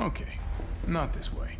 Okay, not this way.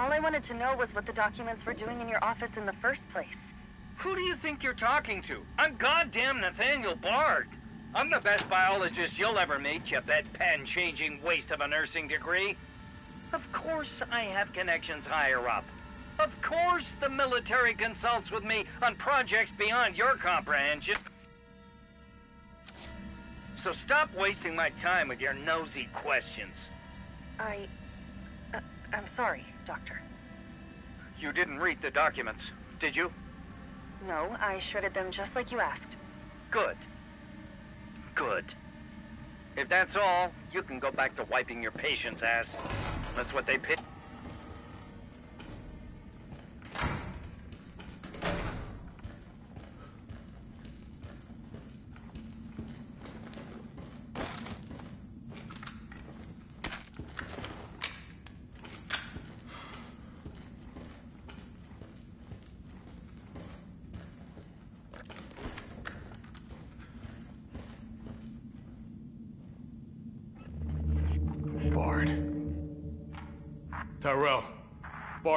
All I wanted to know was what the documents were doing in your office in the first place. Who do you think you're talking to? I'm goddamn Nathaniel Bard. I'm the best biologist you'll ever meet, you bedpan-changing waste of a nursing degree. Of course I have connections higher up. Of course the military consults with me on projects beyond your comprehension. So stop wasting my time with your nosy questions. I... Uh, I'm sorry, Doctor. You didn't read the documents, did you? No, I shredded them just like you asked. Good. Good. If that's all, you can go back to wiping your patient's ass. That's what they pay.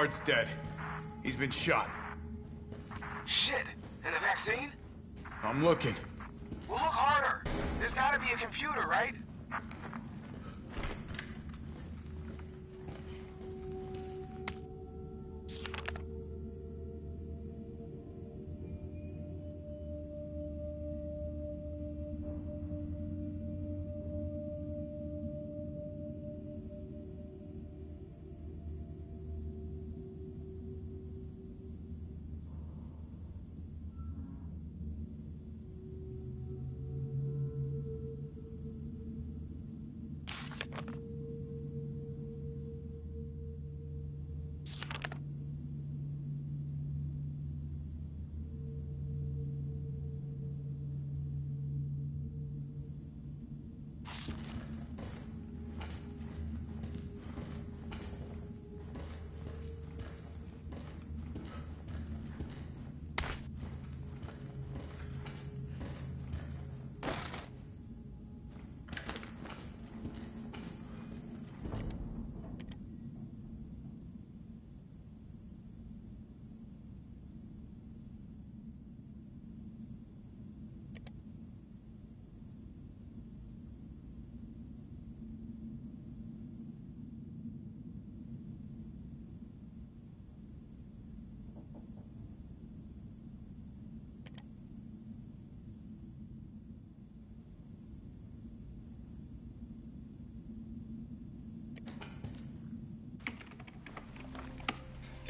Bard's dead. He's been shot. Shit! And a vaccine? I'm looking.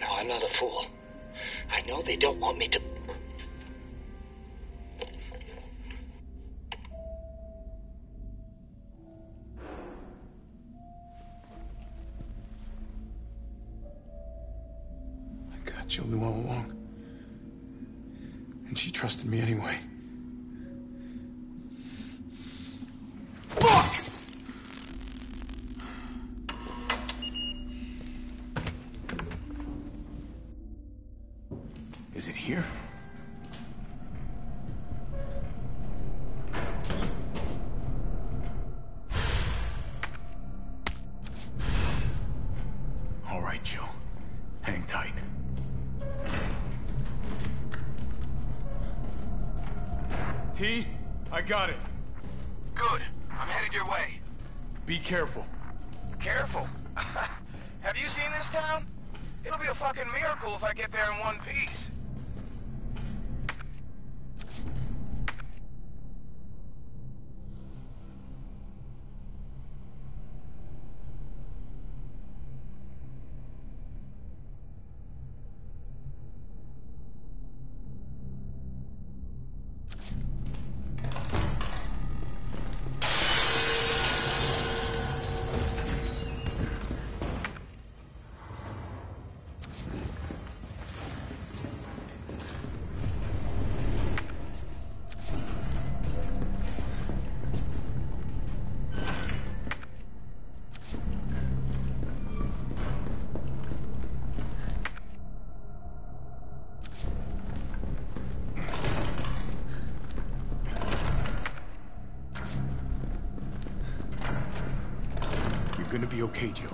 Now, I'm not a fool. I know they don't want me to. I got Jill knew all along. And she trusted me anyway. Gonna be okay, Joe.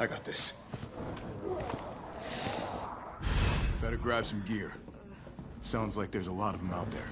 I got this. Better grab some gear. Sounds like there's a lot of them out there.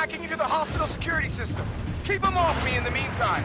Hacking into the hospital security system. Keep them off me in the meantime.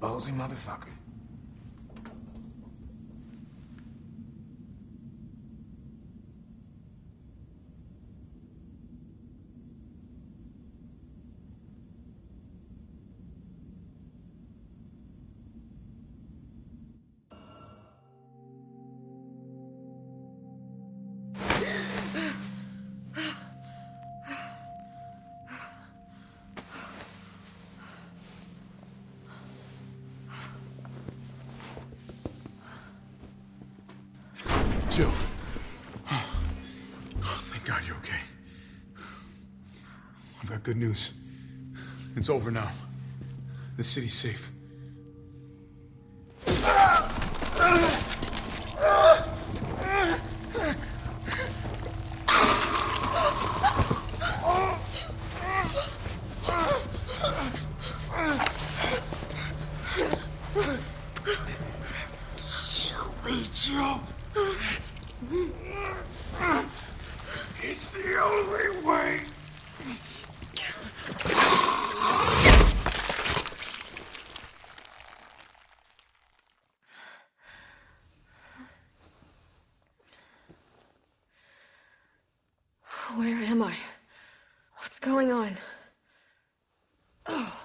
Ballsy motherfucker. Good news. It's over now. The city's safe. Rachel! It's the only way. Where am I? What's going on? Oh.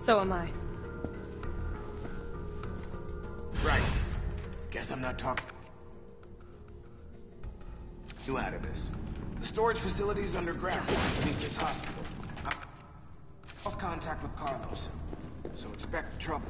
So am I. Right. Guess I'm not talking. You out of this. The storage facility is underground, beneath this hospital. I lost contact with Carlos, so expect trouble.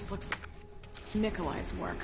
This looks like Nikolai's work.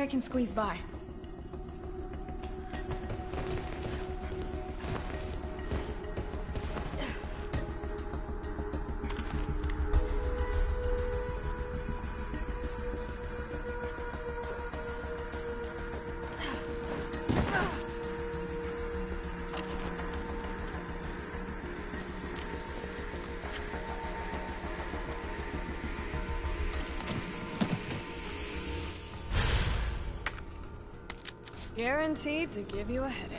I can squeeze by. Guaranteed to give you a headache.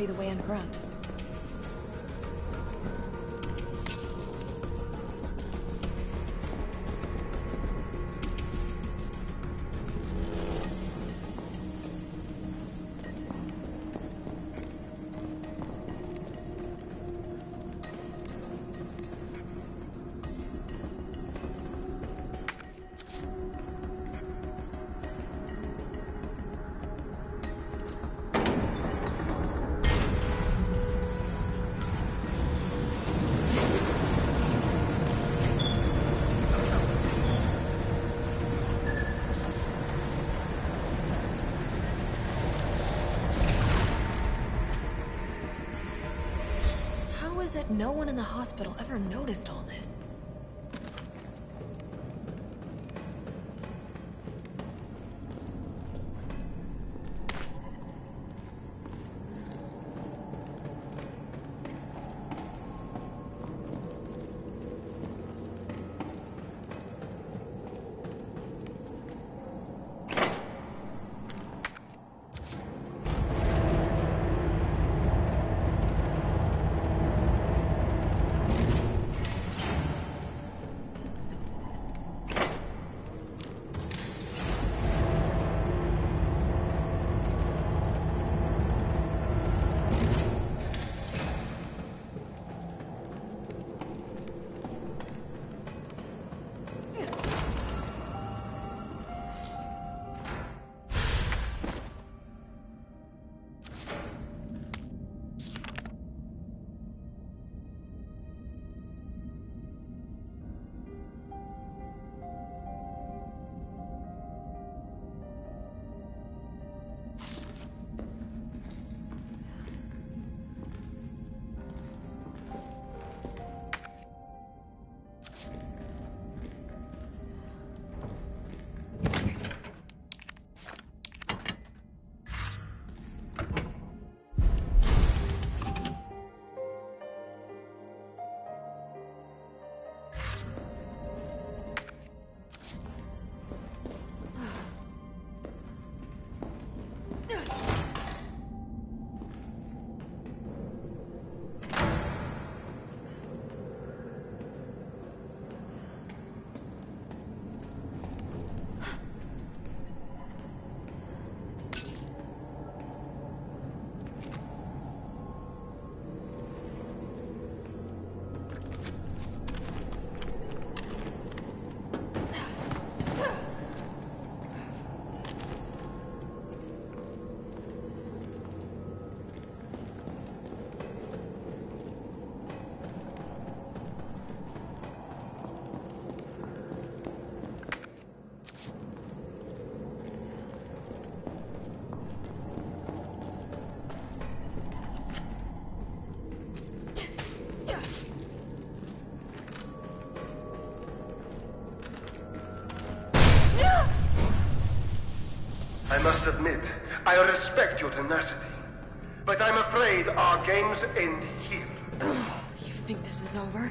Be the way underground. It no one in the hospital ever noticed tenacity. But I'm afraid our games end here. You think this is over?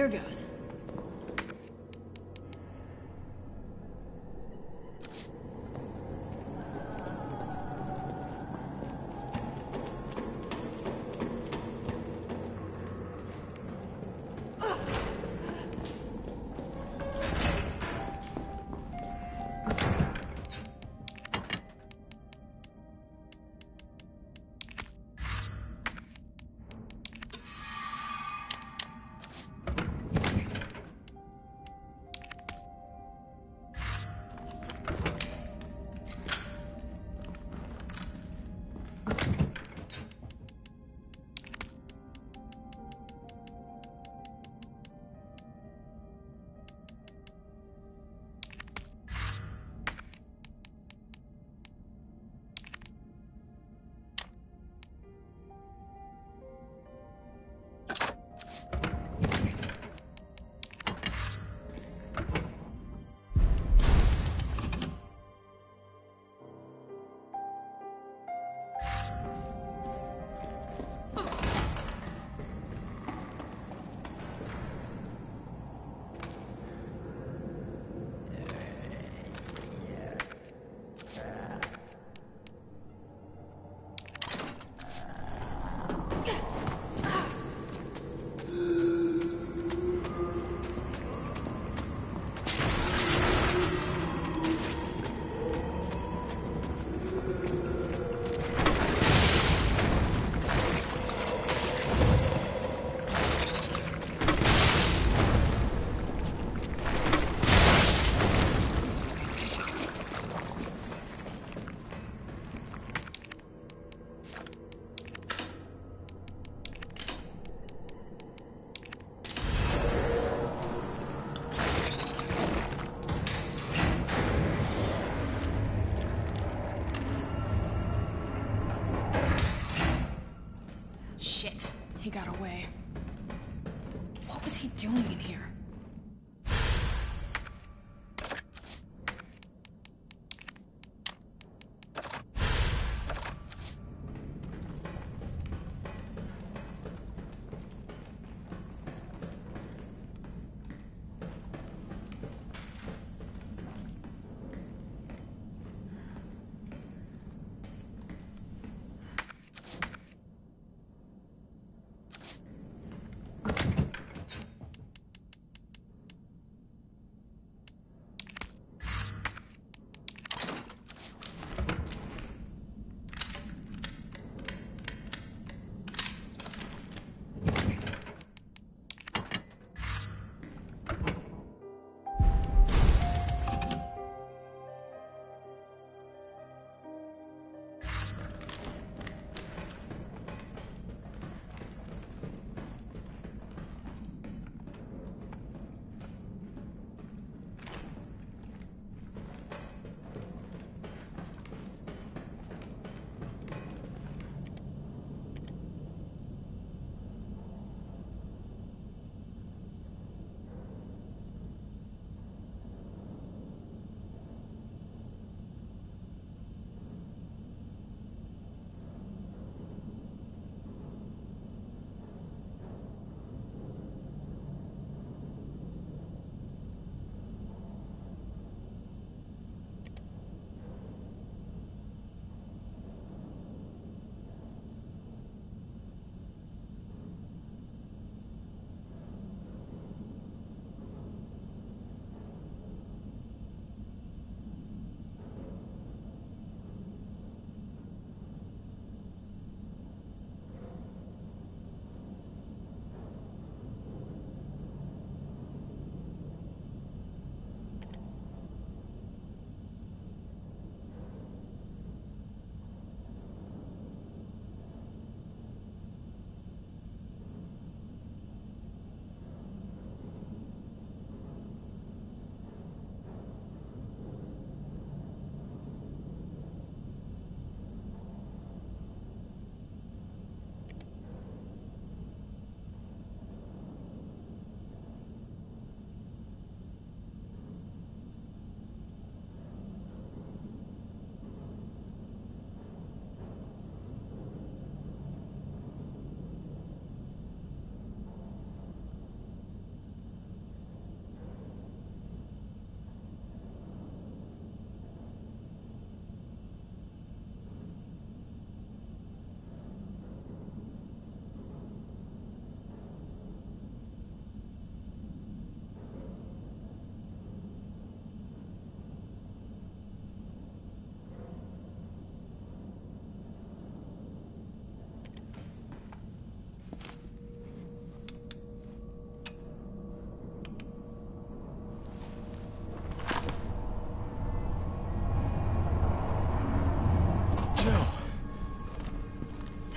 Here goes.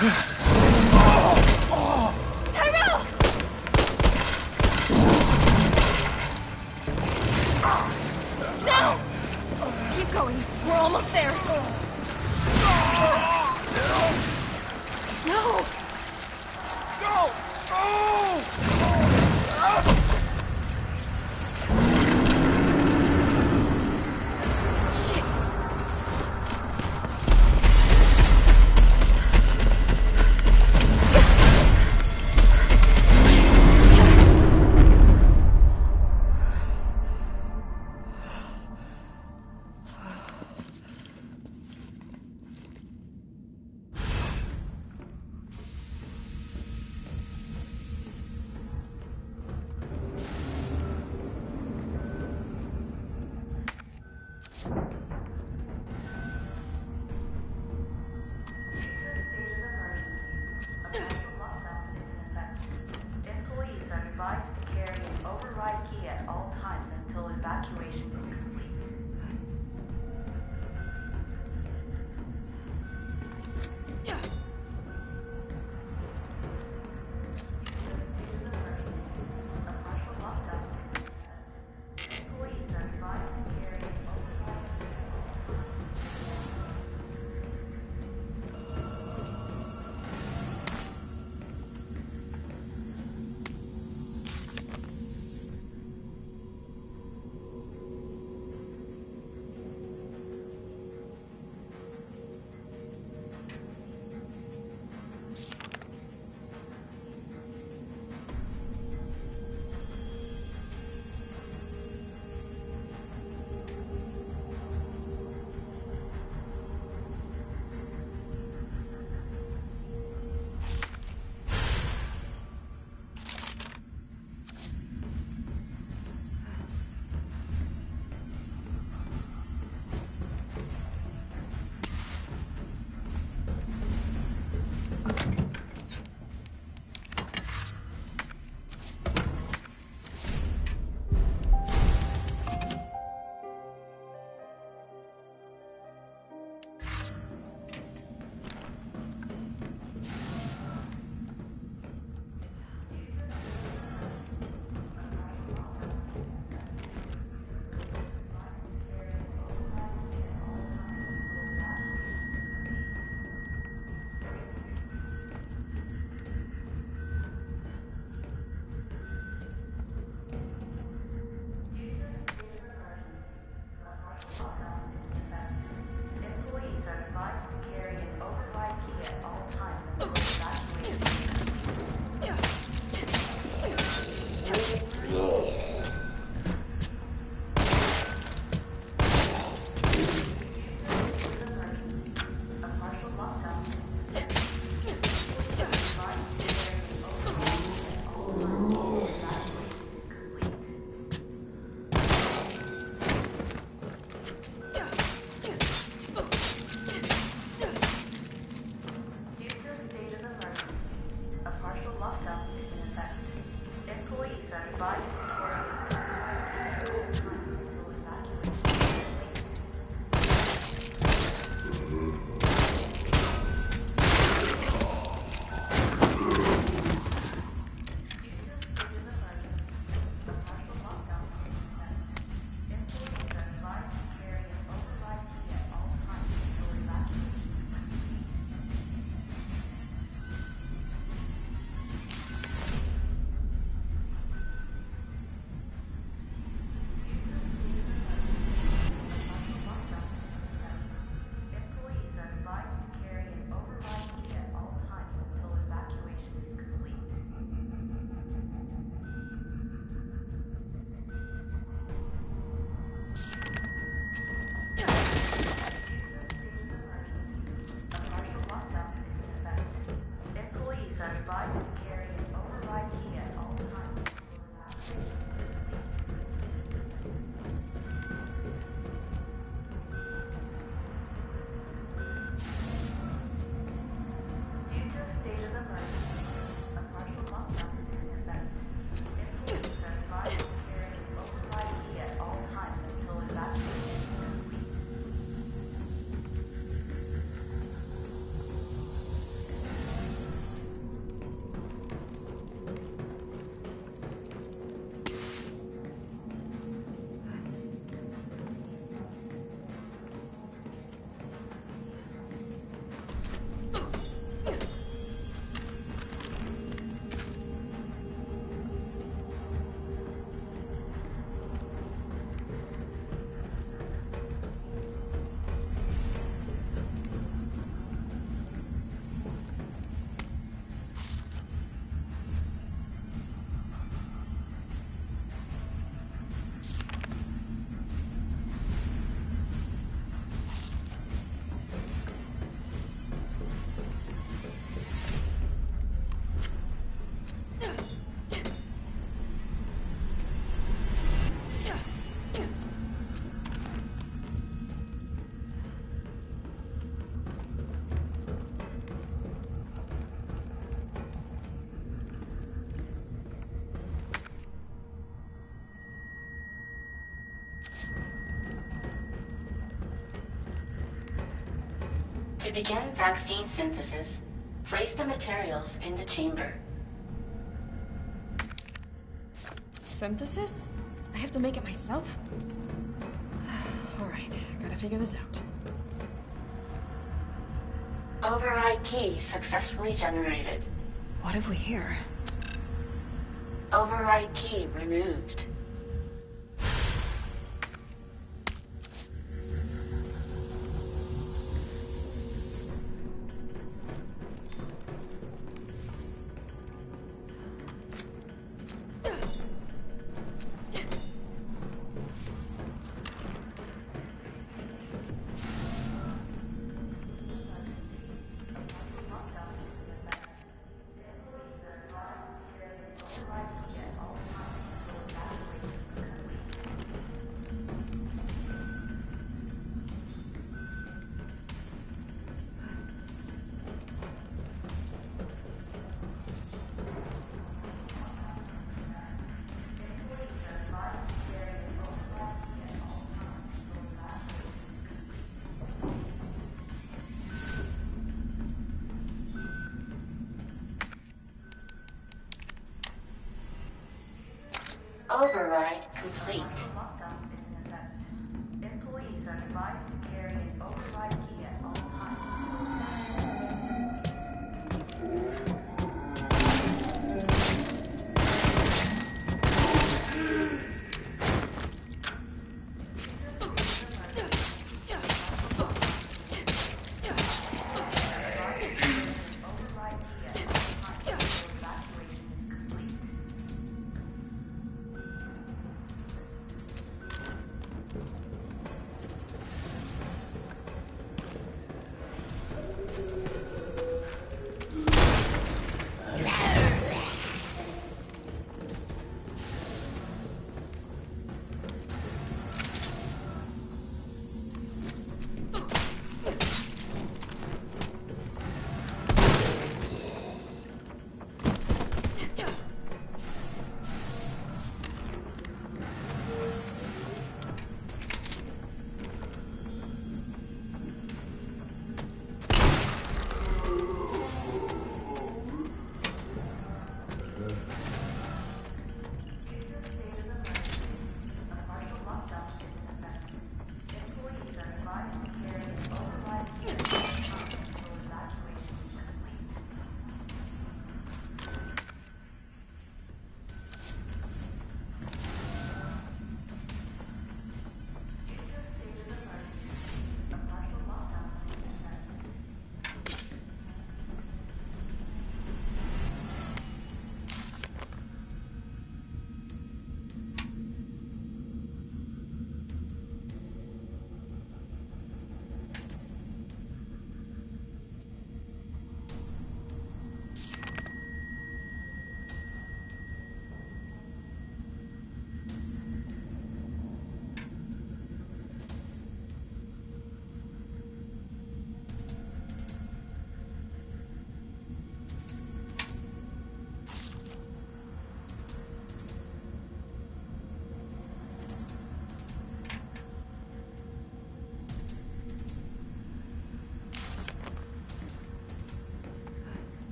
Yeah. To begin vaccine synthesis, place the materials in the chamber. Synthesis? I have to make it myself? Alright, gotta figure this out. Override key successfully generated. What have we here? Override key removed.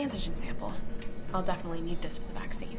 Antigen sample. I'll definitely need this for the vaccine.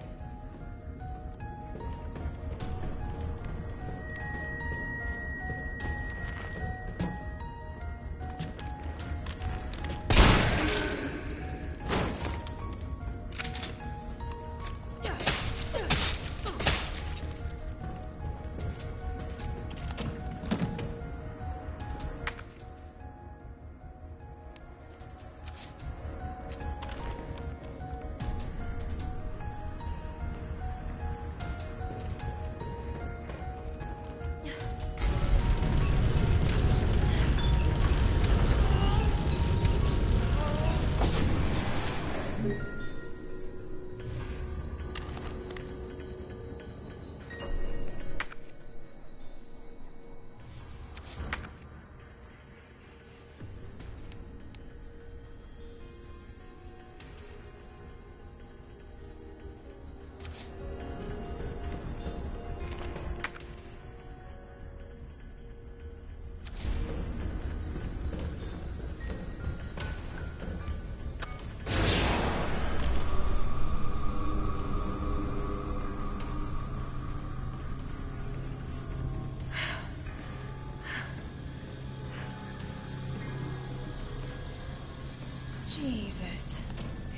Jesus.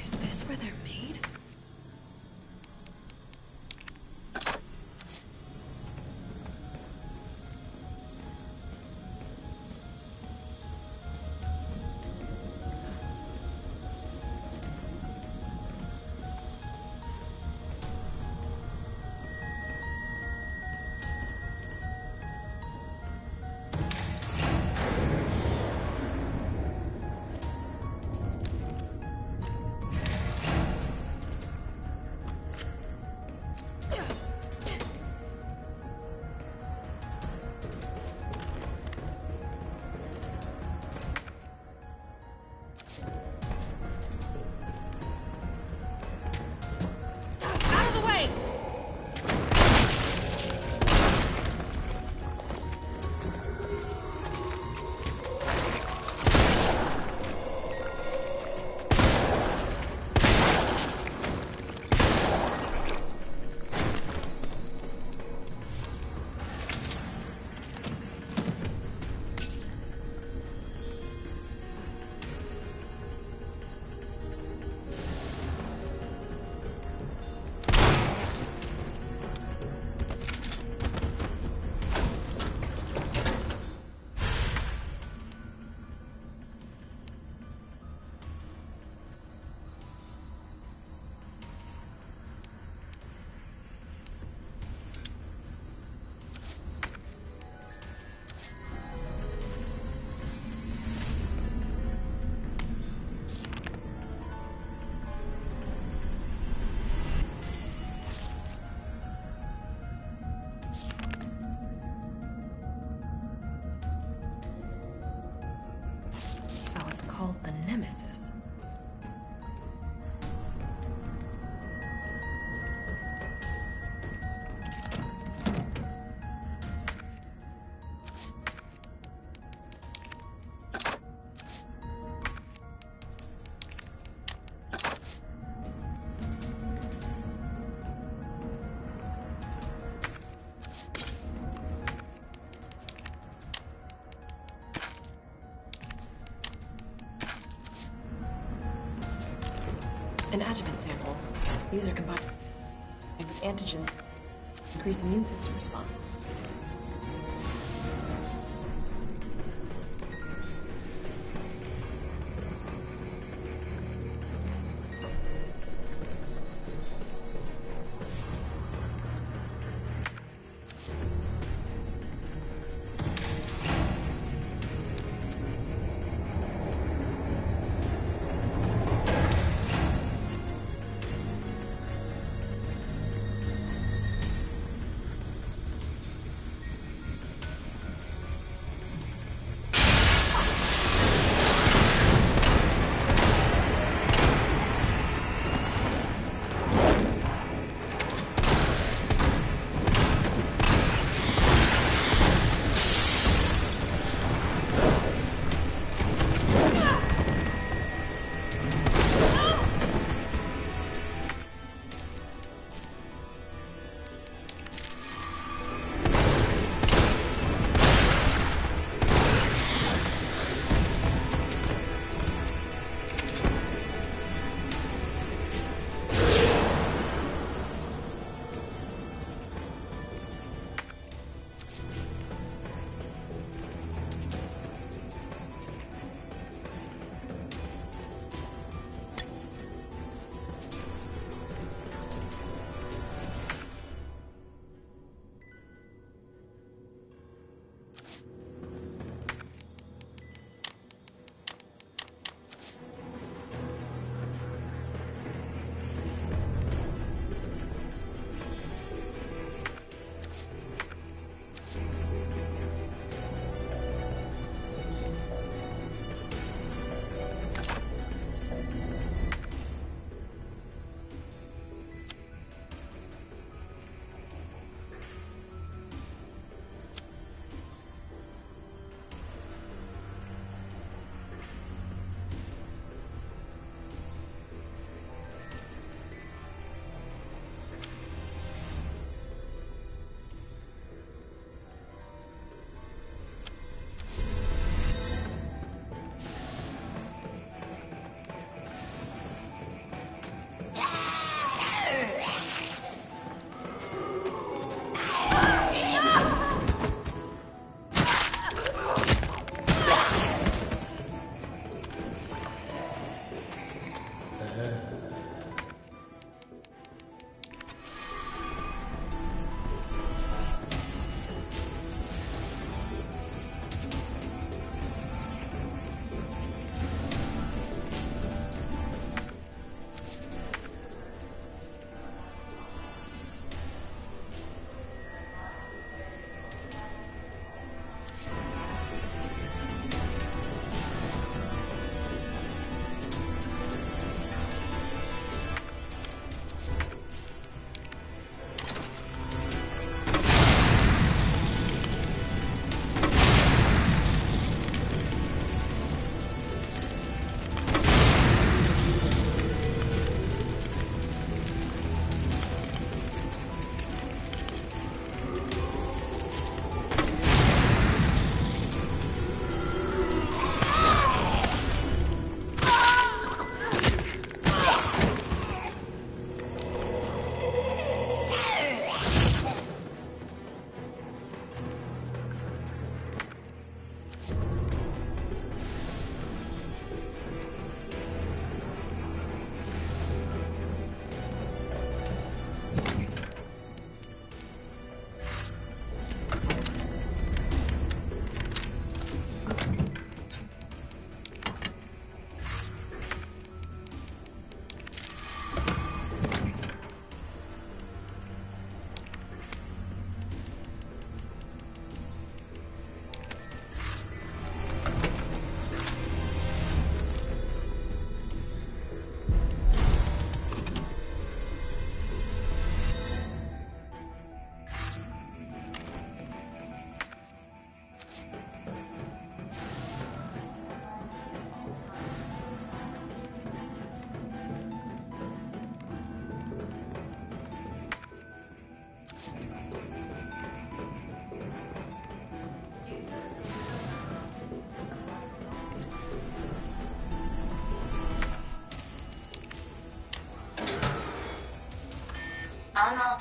Is this where they're made? Adjuvant sample. These are combined with antigens increase immune system response.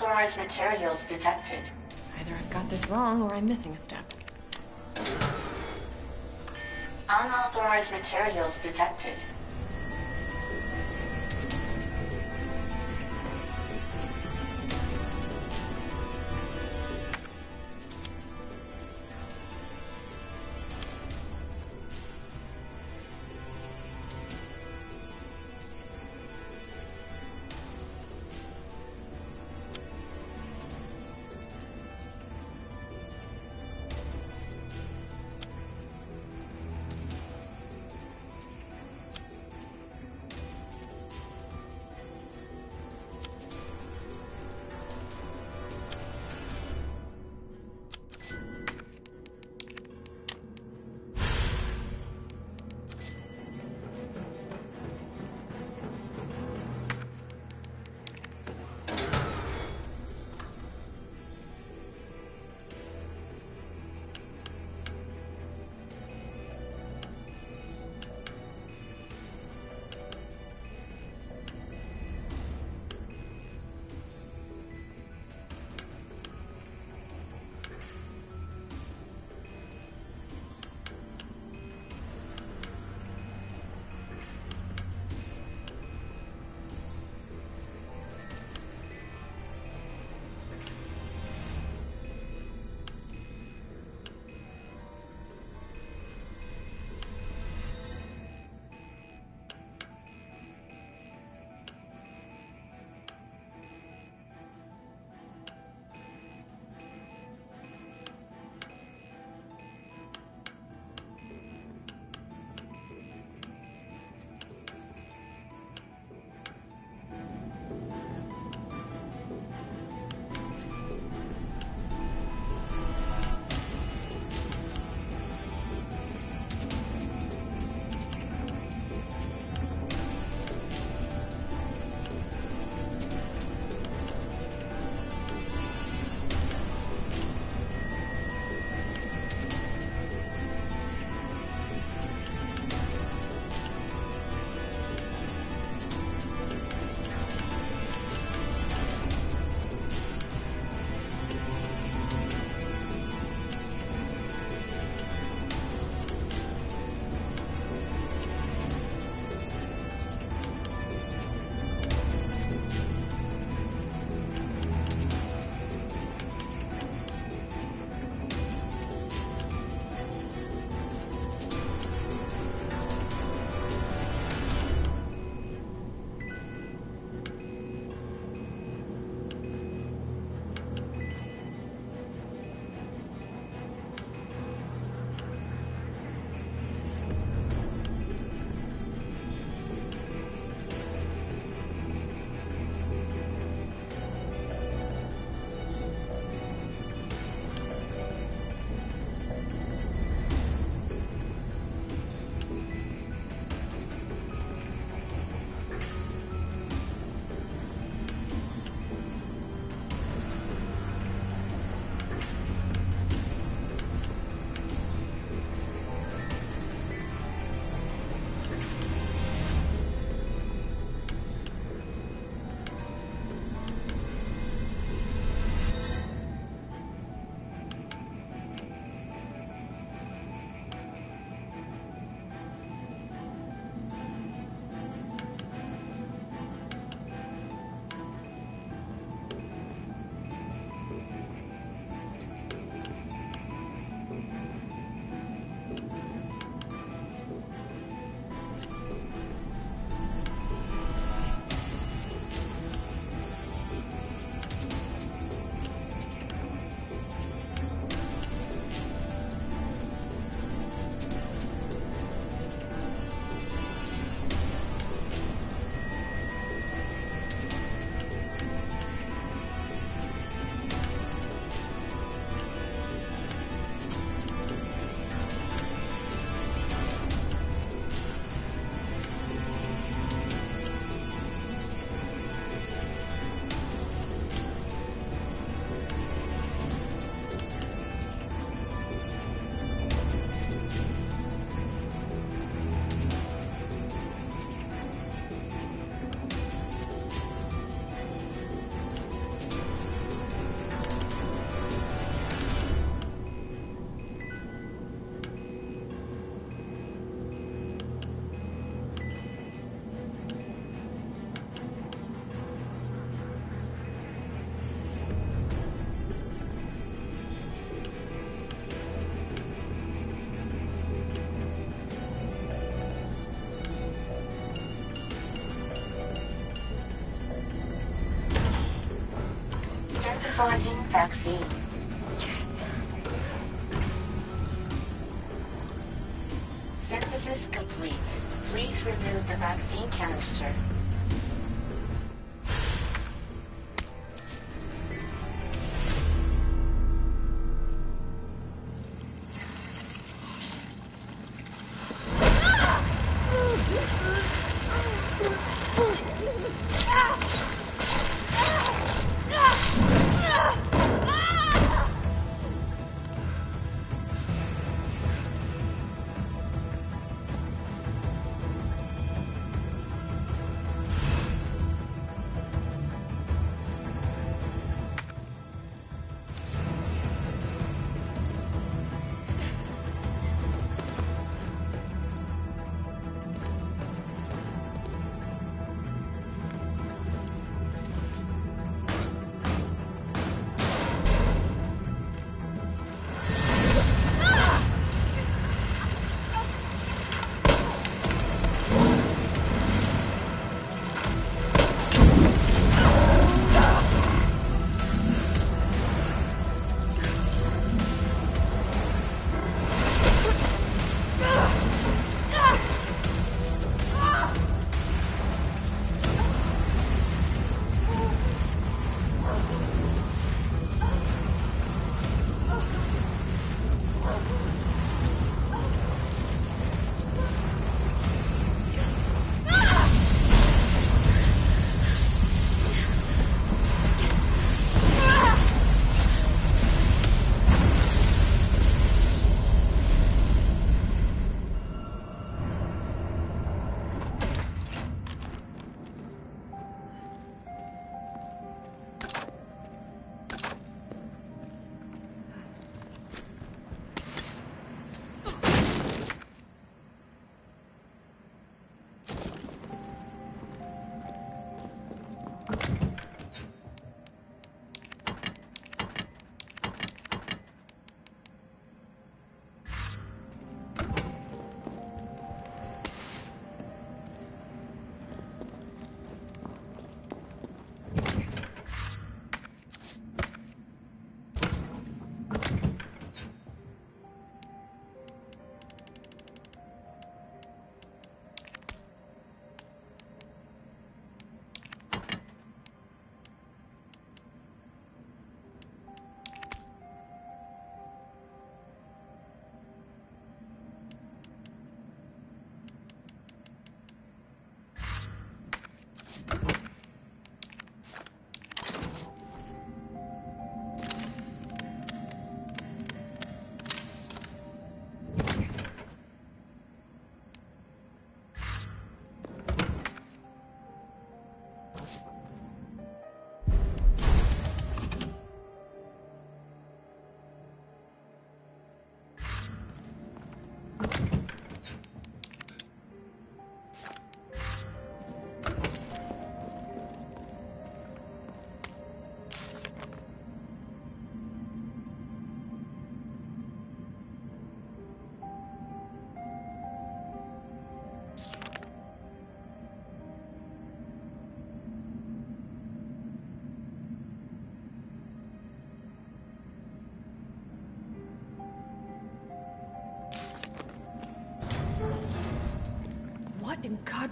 Unauthorized materials detected. Either I've got this wrong or I'm missing a step. Unauthorized materials detected.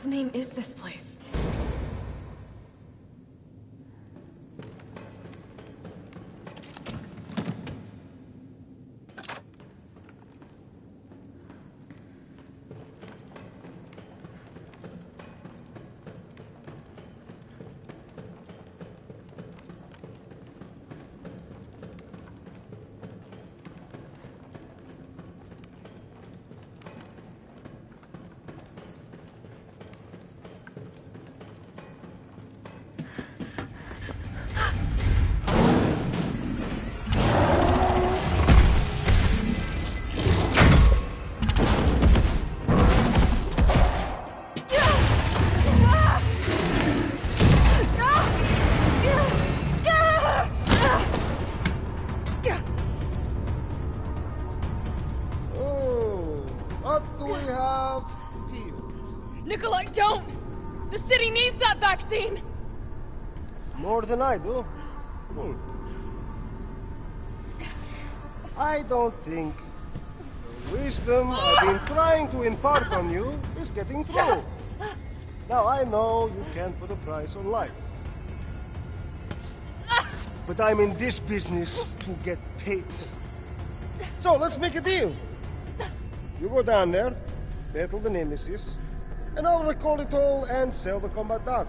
God's name is this place? City needs that vaccine! More than I do. Hmm. I don't think the wisdom I've been trying to impart on you is getting through. Now, I know you can't put a price on life. But I'm in this business to get paid. So let's make a deal. You go down there, battle the Nemesis, and I'll record it all and sell the combat dog.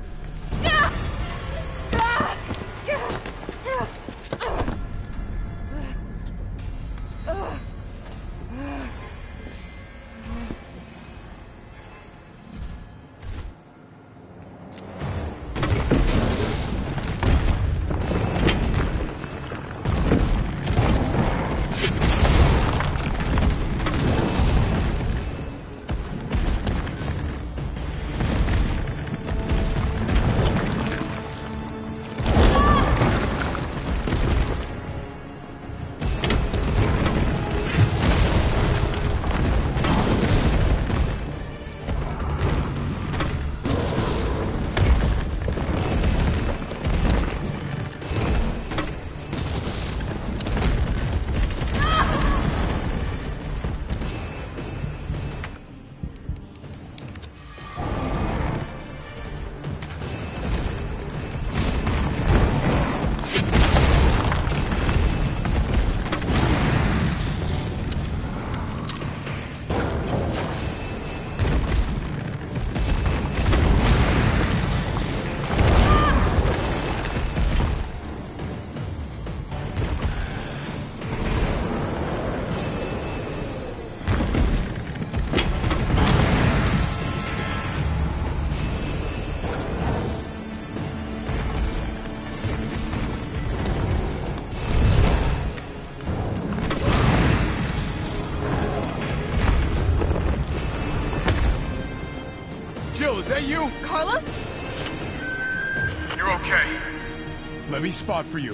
That you? Carlos? You're okay. Let me spot for you.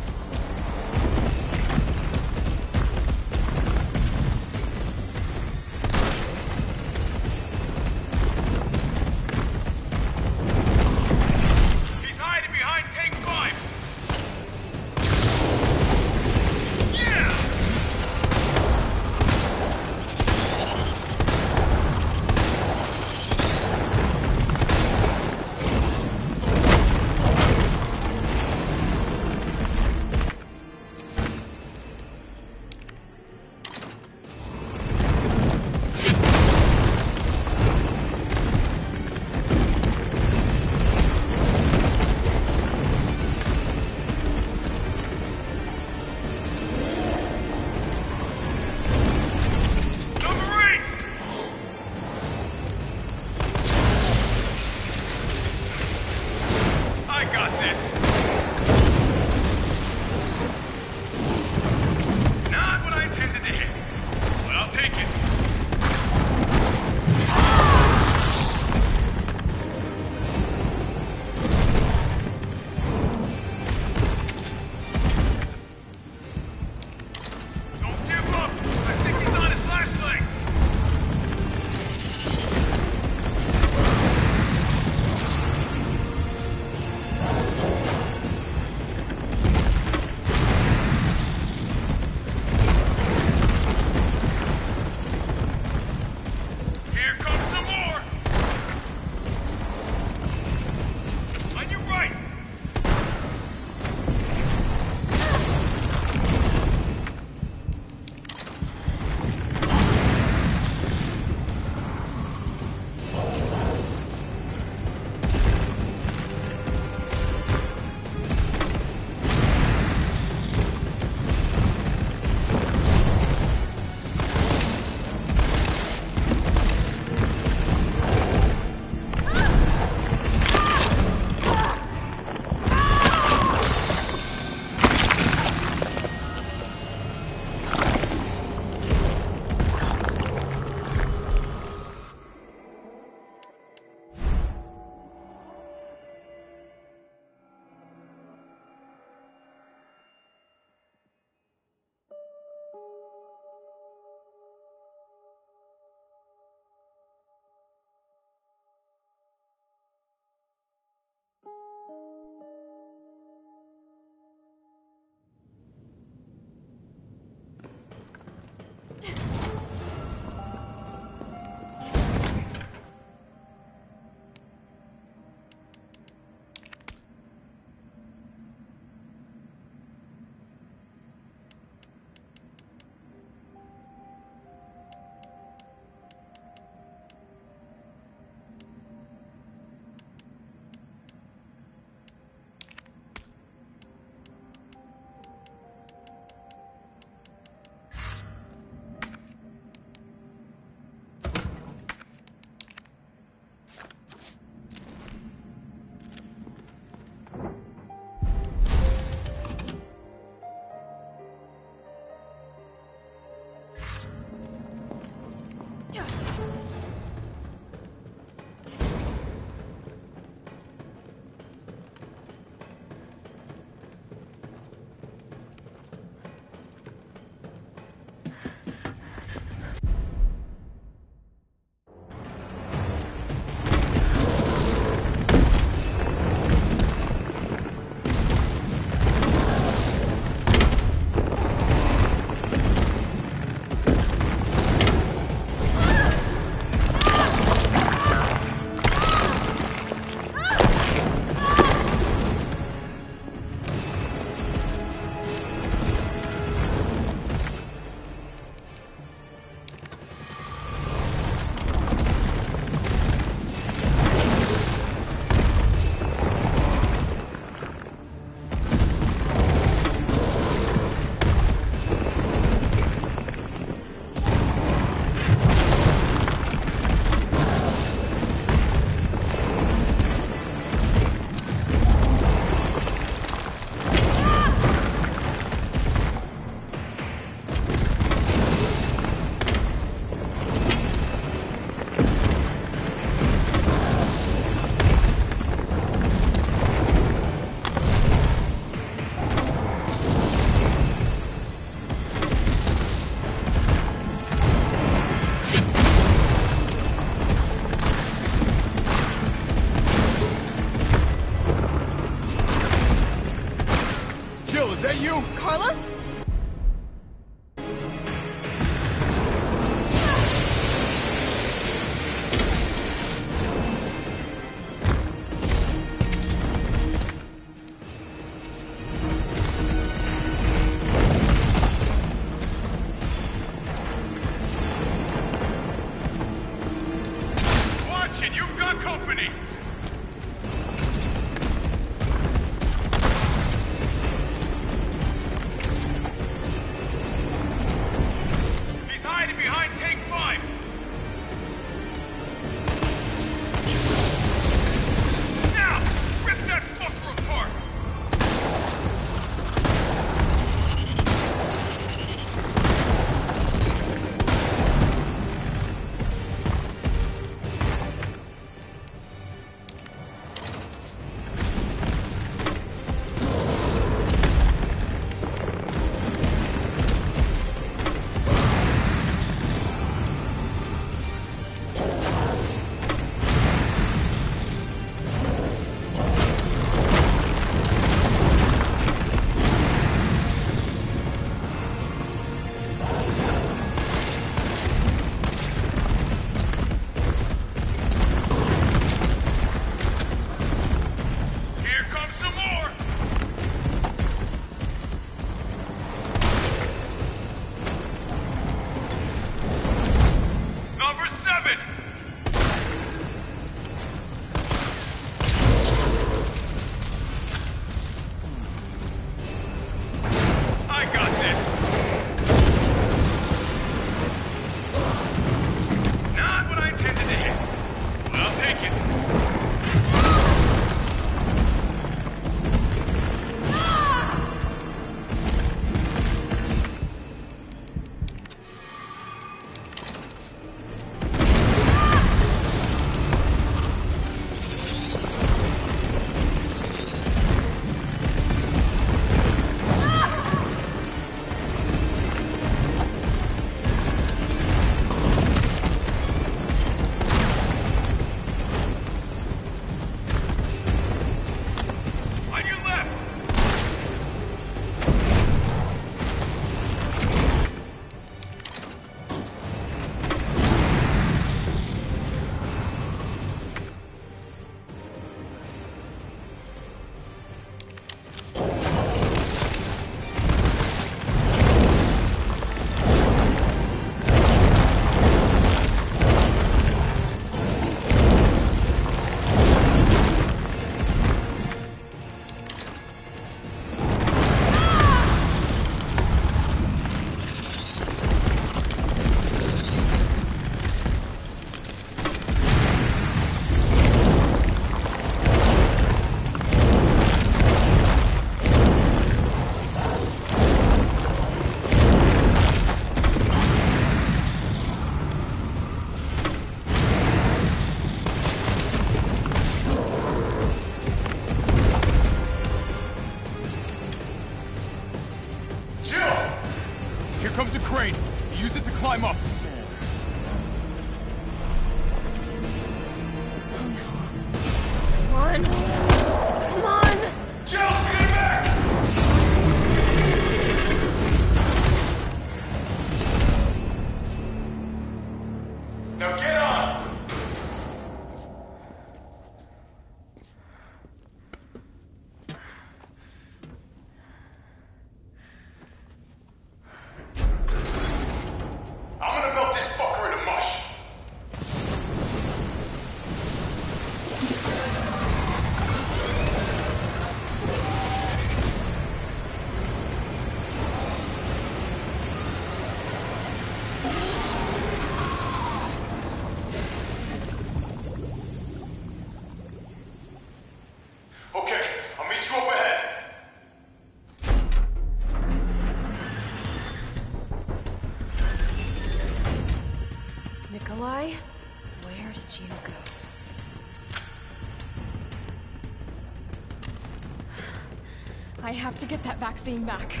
Have to get that vaccine back.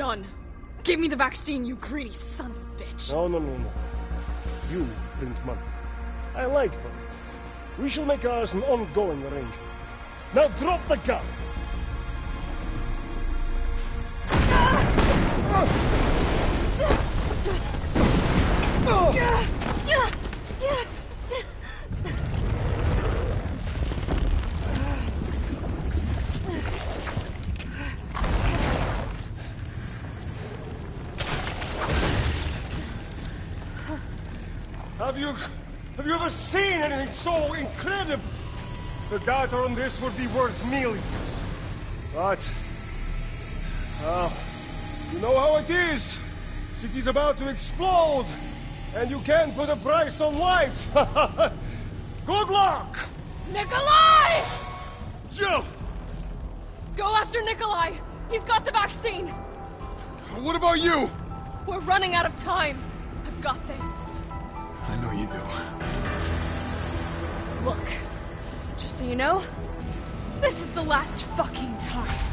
Done. Give me the vaccine, you greedy son of a bitch. No, no, no, no. You bring money. I like money. We shall make ours an ongoing arrangement. Now drop the gun! Data on this would be worth millions. But... Well, you know how it is. City's about to explode. And you can't put a price on life. Good luck! Nikolai! Jill! Go after Nikolai! He's got the vaccine! What about you? We're running out of time. You know, this is the last fucking time.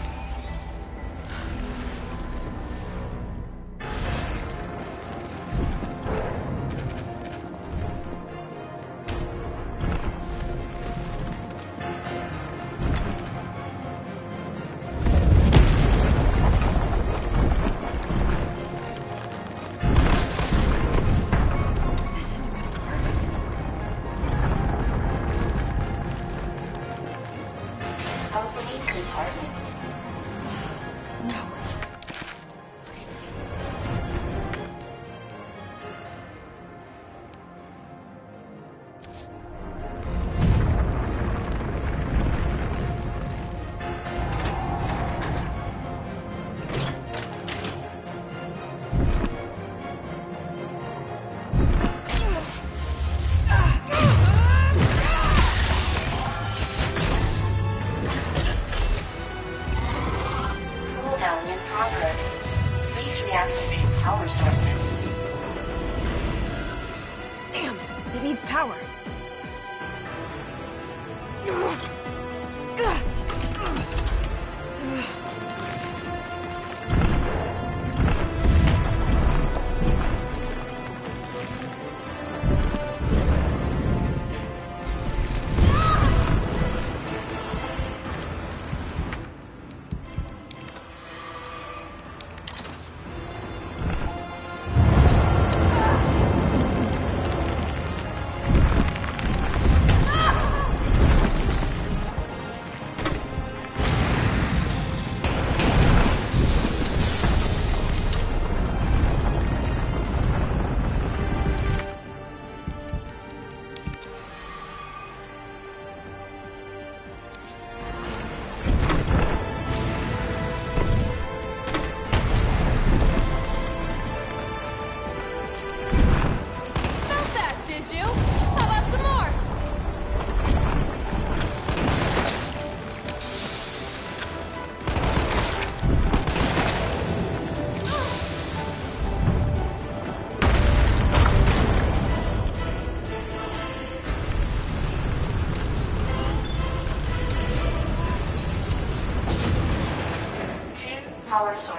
Power sources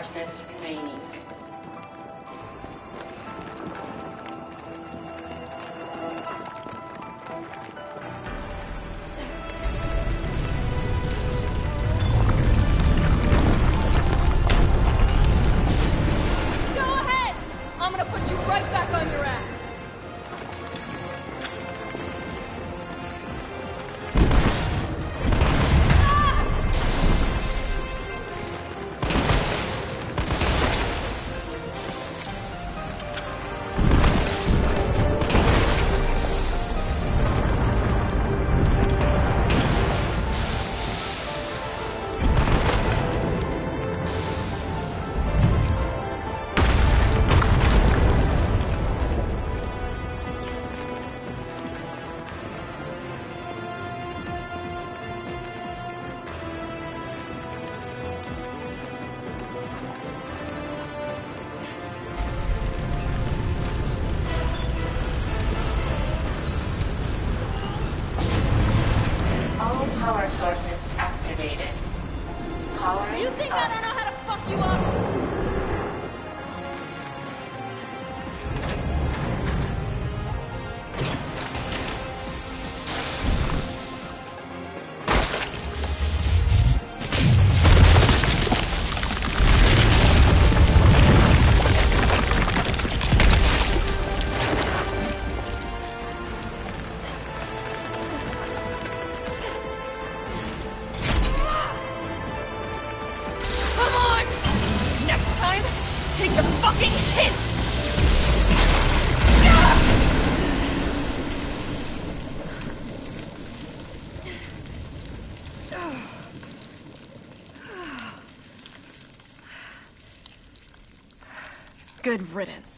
Good riddance.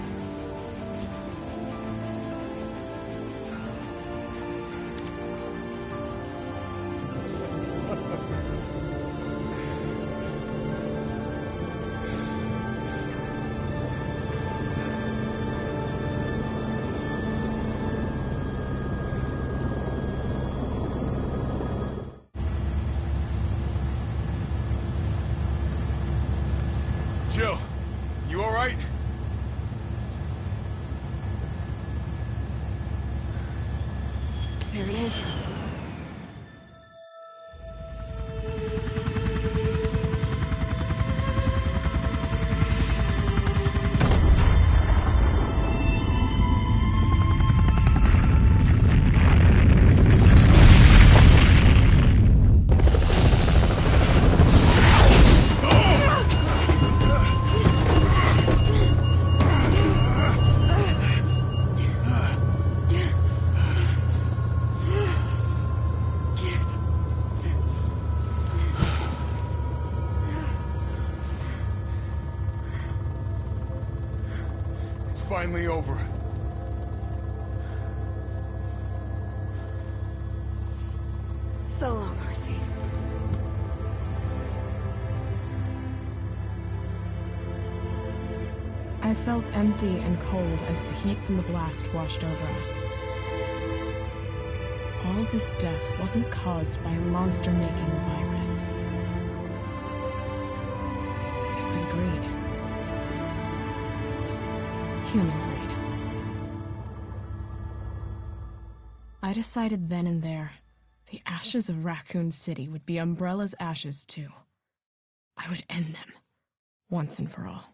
Felt empty and cold as the heat from the blast washed over us. All this death wasn't caused by a monster making virus. It was greed. Human greed. I decided then and there the ashes of Raccoon City would be Umbrella's ashes too. I would end them, once and for all.